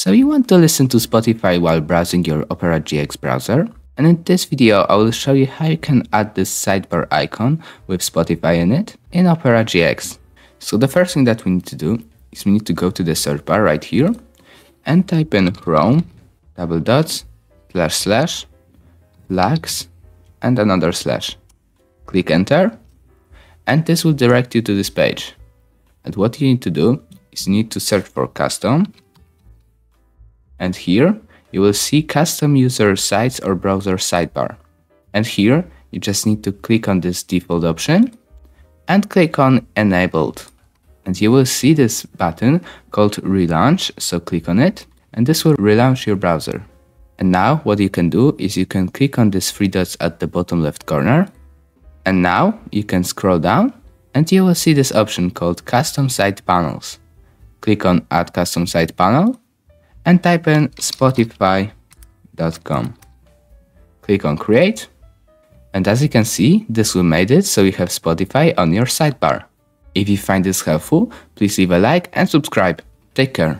So you want to listen to Spotify while browsing your Opera GX browser? And in this video, I will show you how you can add this sidebar icon with Spotify in it in Opera GX. So the first thing that we need to do is we need to go to the search bar right here and type in Chrome, double dots, slash slash, flags, and another slash. Click enter, and this will direct you to this page. And what you need to do is you need to search for custom, and here you will see custom user sites or browser sidebar. And here you just need to click on this default option and click on enabled. And you will see this button called relaunch, so click on it and this will relaunch your browser. And now what you can do is you can click on these three dots at the bottom left corner and now you can scroll down and you will see this option called custom site panels. Click on add custom site panel and type in spotify.com. Click on create and as you can see, this will made it so you have Spotify on your sidebar. If you find this helpful, please leave a like and subscribe. Take care.